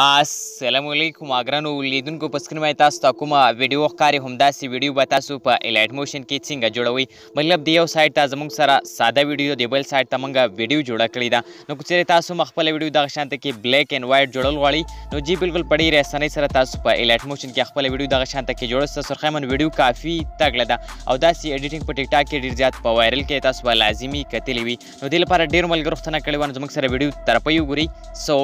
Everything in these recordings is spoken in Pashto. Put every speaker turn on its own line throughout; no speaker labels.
السلام علیکم اګرانو لیدونکو په سکرین باندې تاسو ته کومه ویډیو ښکاري همداسې ویډیو به تاسو په الایټ موشن کې څنګه جوړوي مطلب د یو سایټ ته زموږ سره ساده ویډیو د بل سایټ ته موږ ویډیو جوړه کړې ده نو که چېرې تاسو هم خپله ویډیو دغه شان ته کې بلیک اینډ وایټ جوړول غواړي نو جی بالکل په ډېرې اسانۍ سره تاسو په الایټ موشن کې خپله ویډیو دغه شان ته کې جوړه ستاسو سرخیمن ویډیو کافي تګړه ده او داسې ایډیټینګ په ټیک ټاک کې ډېر زیات په وایرل کې تاسو به لازمي کتلې وي نو دې لپاره ډېرو ملګرو غوښتنه کړې وه نو زموږ سره ویډیو طرفه یې وګورئ سو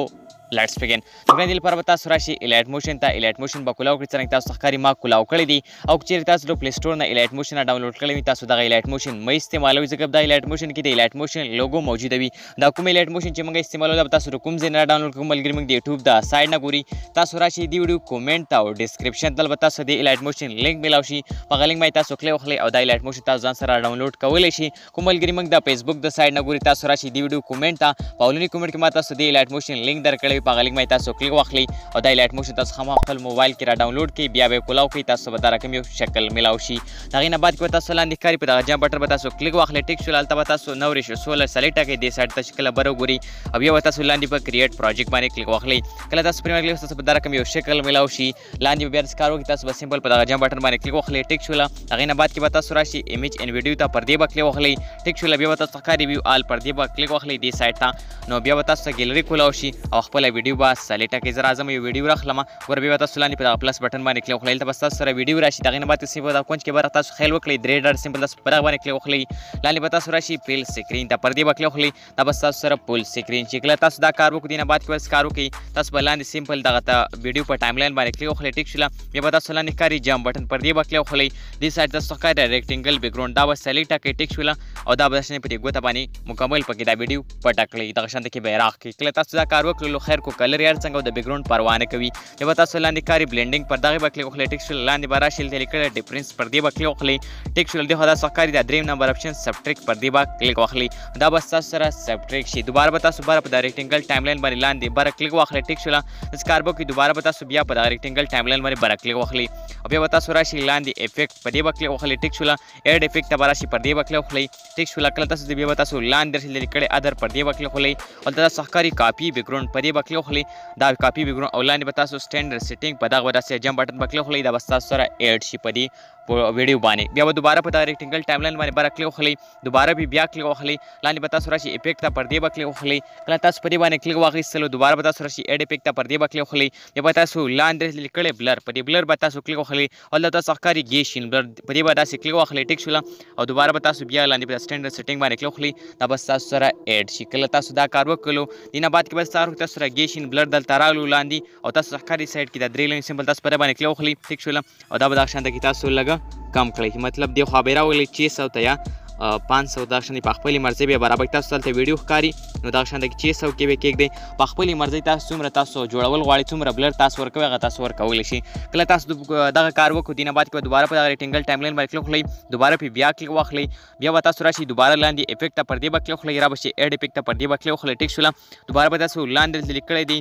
لیټس بګین لومړی دې لپاره به تاسو راشي الایټ موشن ته الایټ موشن به کولاو کړئ څرنګه تاسو ته ښکاري ما کولاو کړی دی او که چیرې تاسو له پلی سټور نه الایټ موشن را ډاونلوډ کړی وي تاسو دغه الایټ موشن مه استعمالوئ ځکه په دغه الایټ موشن کې د الایټ موشن لوګو موجوده وي دا کوم الایټ موشن چې موږ استعمالو دا به تاسو د کوم ځای نه را ډاونلوډ کوم ملګري موږ د یوټیوب د سایډ نه ګوري تاسو راشي دی ویډیو کومنټ ته او ډسکرپشن ته به تاسو د الایټ موشن لینک ملاو شي په هغه لینک باندې تاسو کلیک وکړئ او دا الایټ موشن تاسو ځان سره ډاونلوډ کولی شي کوم ملګری موږ د فیسبوک د سایډ نه ګوري تاسو راشي دی ویډیو کومنټ ته په اولنی کومنټ کې ما تاسو د الایټ موشن لینک درکړی په غلیګ مې تاسو کلیک واخلي او د الایټ موشن تاسو هم خپل موبایل کې را ډاونلوډ کړئ بیا به کولاو کې تاسو به دا رقم یو شکل ملاو شي دا غینه بعد کې تاسو لاندې کاری په دغه جام بټر به تاسو کلیک واخلي ټیک شو لالته به تاسو نو ریشو سول سلیټ کې د سایډ ته شکل برو ګوري او بیا تاسو لاندې په کریټ پروجیکټ باندې کلیک واخلي کله تاسو پرې واخلي تاسو به دا رقم یو شکل ملاو شي لاندې به بیا داسې کار وکړي تاسو به سمپل په دغه جمپ بټن باندې کلیک وخلی ټیک شوله هغې نه بعد کې به تاسو راشي ایمیج ان ویډیو ته پر دې به کلیک وخلی ټیک شوله بیا به تاسو ته ښکاري ویو آل پر دې به کلیک وخلی دې سایټ ته نو بیا به تاسو ته ګیلري کولاو شي او خپله ویډیو به سلیټ کړئ زه راځم یو ویډیو راخلم ګوره بیا به تاسو لاندې په دغه پلس بټن باندې کلیک وخلی دلته به ستاسو سره ویډیو راشي د هغې نه بعد چې په دغه کونج کې به تاسو خیل وکړئ درې ډاټ سمپل تاسو په دغه باندې کلیک وخلی لاندې به تاسو راشي پیل سکرین ته پر دې به کلیک وخلی دا بس تاسو سره پول سکرین چې کله تاسو دا کار وکړئ نه بعد کې بس کار وکړئ تاسو به لاندې سیمپل دغه ته ویډیو په ټایم لاین باندې کلیک وکړئ ټیک شله بیا به تاسو لاندې ښکاري جام بټن پر دې به کلیک وکړئ دې سایډ تاسو ښکاري دا ریکټینګل بیکګراونډ دا به سلیکټ کړئ ټیک شله او دا به شنه په دې ګوته باندې مکمل پکې دا ویډیو پټ کړئ دغه شان کې بیراغ کې کله تاسو دا کار وکړلو خیر کو کلر یار څنګه د بیکګراونډ پروا نه کوي چې به تاسو لاندې کاری بلینډینګ پر دغه به کلیک وکړئ ټیکسچر لاندې به راشي دلته لیکلی ډیفرنس پر دې به کلیک وکړئ ټیکسچر دې خو دا ښکاري دا دریم نمبر اپشن سبټریک پر دې به کلیک واخلئ دا به ستاسو سره سبټریک شي دوباره به تاسو بره په دا ریکټینګل ټایم لاین باندې لاندې بره کلیک واخلئ ټیکسچر د سکاربو کې دوباره به تاسو بیا په دا ریکټینګل ټایم لاین باندې بره کلیک واخلئ او بیا به تاسو راشي لاندې افیکټ په دې به کلیک واخلئ ټیکسچر اډ افیکټ ته به راشي پر دې به کلیک واخلئ ټیک شول کله تاسو د بیا به تاسو لاندې درشي لري کړی ادر پر دې وکړئ خولئ او دا تاسو ښکاري کاپي بیکګراوند په دې وکړئ خولئ دا کاپي بیکګراوند او لاندې به تاسو سټینډرډ سیټینګ په دغه داسې جمپ بټن وکړئ خولئ دا به تاسو سره اډ شي په دې ویډیو باندې بیا به دوباره په دغه ریکټینګل ټایم لاین باندې بره کلیک وخلی دوباره به بیا کلیک وخلی لاندې به تاسو راشي افیکټ ته پر دې به کلیک وخلی کله تاسو په دې باندې کلیک واخیستلو دوباره به تاسو راشي اډ افیکټ ته پر دې به کلیک وخلی بیا به تاسو لاندې لیکلی بلر په دې بلر به تاسو کلیک وخلی ولته تاسو ښکاری ګی شین بلر په دې به تاسو کلیک واخلئ ټیک شول او دوباره به تاسو بیا لاندې په سټینډرډ سیټینګ باندې کلیک وخلی دا بس تاسو سره اډ شي کله تاسو دا کار وکړو دینه بعد کې بس تاسو تاسو سره ګی شین بلر دلته رالو لاندې او تاسو ښکاری سایت کې دا درې لین سیمبل تاسو پر باندې کلیک وخلی ټیک شول او دا به دا شانته کې تاسو لګ کم کړئ مطلب دی خو به راولي 600 ته یا 500 دا شنه په خپل مرزي به برابر تاسو ته ویډیو ښکاری نو دغه شان د چې څوکې به کېږدئ په خپلې مرضۍ تاسو څومره تاسو جوړول غواړئ څومره بلر تاسو ورکوي هغه تاسو ورکولی شي کله تاسو دغه کار وکړو دینه بعد کې دوباره په دغه ریټنګل ټایم لاین باندې کلیک وکړئ دوباره پې بیا کلیک واخلئ بیا به تاسو راشي دوباره لاندې افیکټ ته پر دې به کلیک وکړئ را به شي ایډ افیکټ ته پر دې به کلیک وکړئ ټیک شوله دوباره به تاسو لاندې دلته لیکلی دی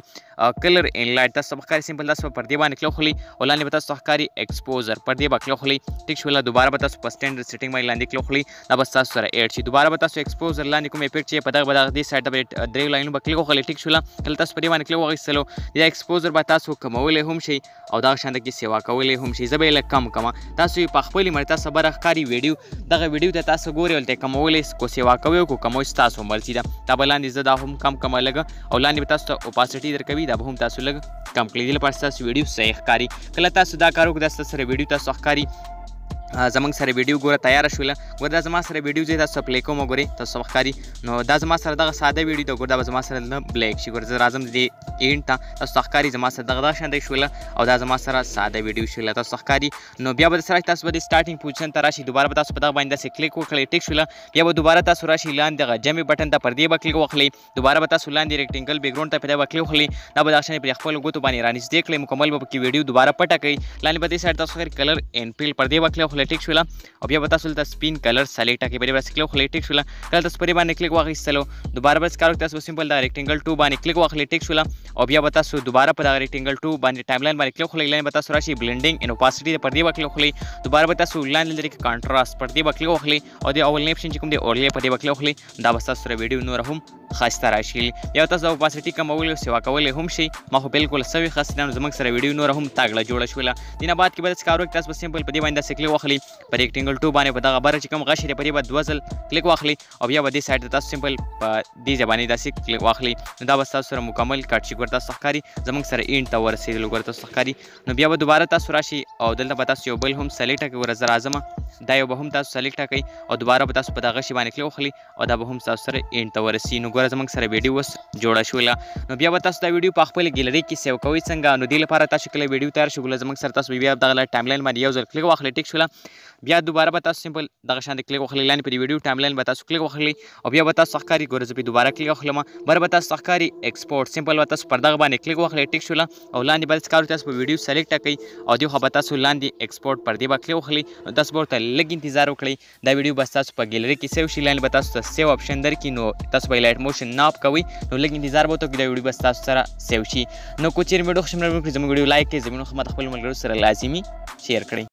کلر ان لایټ تاسو ته ښکاري سمپل تاسو پر دې باندې کلیک وکړئ او لاندې به تاسو ته ښکاري ایکسپوزر پر دې به کلیک وکړئ ټیک شوله دوباره به تاسو په سټنډرډ سیټینګ باندې لاندې کلیک وکړئ دا بس تاسو سره اډ شي دوباره به تاسو ایکسپوزر لاندې کوم افیکټ چې په دغه به دغه دې سایډ ته به درې لاینونه به کلیک وکړئ ټیک شوله کله تاسو په دې باندې کلیک واخیستلو دا ایکسپوزر به تاسو کمولی هم شي او دغه شان کې سیوا کولی هم شي زه به یې لږ کم کوم تاسو یې په خپلې مرضي تاسو خبره ښکاري ویډیو دغه ویډیو ته تاسو ګورئ هلته یې کمولی کو سیوا کوئ او کو کموئ ستاسو مرضي ده دا به لاندې زه دا هم کم کوم لږ او لاندې به تاسو ته اوپاسټي درکوي دا به هم تاسو لږ کم کړئ دې لپاره ستاسو ویډیو صحیح ښکاري کله تاسو دا کار وکړئ دا ستاسو سره ویډیو تاسو ښکاري زمونږ سره ویډیو ګوره تیار شوله ګوره دا زما سره ویډیو زه تاسو پلی کوم ګوري تاسو ښکاری نو دا زما سره دغه ساده ویډیو د ګوره دا زما سره نه بلیک شي ګوره زه راځم د اینډ ته تاسو ښکاری زما سره دغه دغه شاندې شوله او دا زما سره ساده ویډیو شوله تاسو ښکاری نو بیا به سره تاسو به سټارټینګ پوزیشن ته راشي دوباره به تاسو په دغه باندې سه کلیک وکړئ ټیک شوله بیا به دوباره تاسو راشي لاندې غجمه بټن ته پر دې به کلیک وکړئ دوباره به تاسو لاندې ریکټینګل بیکګراوند ته پیدا وکړي خلی دا به داسې په خپل ګوتو باندې رانږدې کړئ مکمل به پکې ویډیو دوباره پټه کړئ لاندې به دې سایډ تاسو غیر کلر ان پیل پر دې وکړي خلی ټیک شولا او بیا به تاسو ته سپین کلر سلیکټ کړئ په دې باندې کلیک خلی ټیک شولا کله تاسو پر دې باندې کلیک واخیستلو دوباره به کار تاسو سمپل دا ریکټینګل 2 باندې کلیک واخلئ ټیک شولا او بیا به تاسو دوباره په دا ریکټینګل 2 باندې ټایم لاین باندې کلیک خلی لاندې به تاسو راشي بلندینګ ان اوپاسټی پر دې وکړي خلی دوباره به تاسو لاندې لري کنټراست پر دې وکړي خلی او د اولنی اپشن چې کوم دی اورلی په دې وکړه خلی دا به تاسو سره ویډیو نور هم خسته راشي یا تاسو د اوپاسټی کمول او سیوا کول هم شي ما خو بالکل سوي خسته نن زمنګ سره ویډیو نور هم تاګړه جوړه شوله دینه بعد کې به تاسو کارو کې تاسو سیمپل په دې باندې سکلی واخلي په ریکټینګل 2 باندې په دغه بر چې کوم غشي په دې باندې دوزل کلیک واخلي او بیا به دې سایت ته تاسو سیمپل په دې ځبانې داسې کلیک واخلي دا به تاسو سره مکمل کټ شي ګور تاسو ښکاری زمنګ سره اینډ ته ورسېدل ګور تاسو ښکاری نو بیا به دوباره تاسو راشي او دلته به تاسو یو بل هم سلیکټ کړئ ګوره زه راځم دا یو به هم تاسو سلیکټ کړئ او دوباره به تاسو په دغه شی باندې کله وخلی او دا به هم تاسو سره اینډ ته ورسی نو ګوره زمونږ سره ویډیو اوس جوړه شوله نو بیا به تاسو دا ویډیو په خپل ګیلری کې سیو کوئ څنګه نو دې لپاره تاسو کله ویډیو تیار شو ګوره زمونږ سره تاسو بیا دغه ټایم لاین باندې یو ځل کلیک واخلئ ټیک شوله بیا دوباره به تاسو سمپل دغه شان کلیک وخلی لاندې په دې ویډیو ټایم لاین به تاسو کلیک وخلی او بیا به تاسو ښکاری ګوره زه په دوباره کلیک وخلم بر به تاسو ښکاری ایکسپورټ سمپل به تاسو پر دغه باندې کلیک وخلی ټیک شول او لاندې بل ښکار تاسو په ویډیو سلیکټ کړئ او دی خو به تاسو لاندې ایکسپورټ پر دې به کلیک وخلی نو تاسو به ورته لږ انتظار وکړئ دا ویډیو به تاسو په ګیلری کې سیو شي لاندې به تاسو ته سیو آپشن درکړي نو تاسو به لایټ موشن نه اپ کوئ نو لږ انتظار به وکړئ دا ویډیو به تاسو سره سیو شي نو کو چیرې ویډیو خوښه مې زموږ ویډیو لایک کړئ زموږ خدمت خپل ملګرو سره لازمي شیر کړئ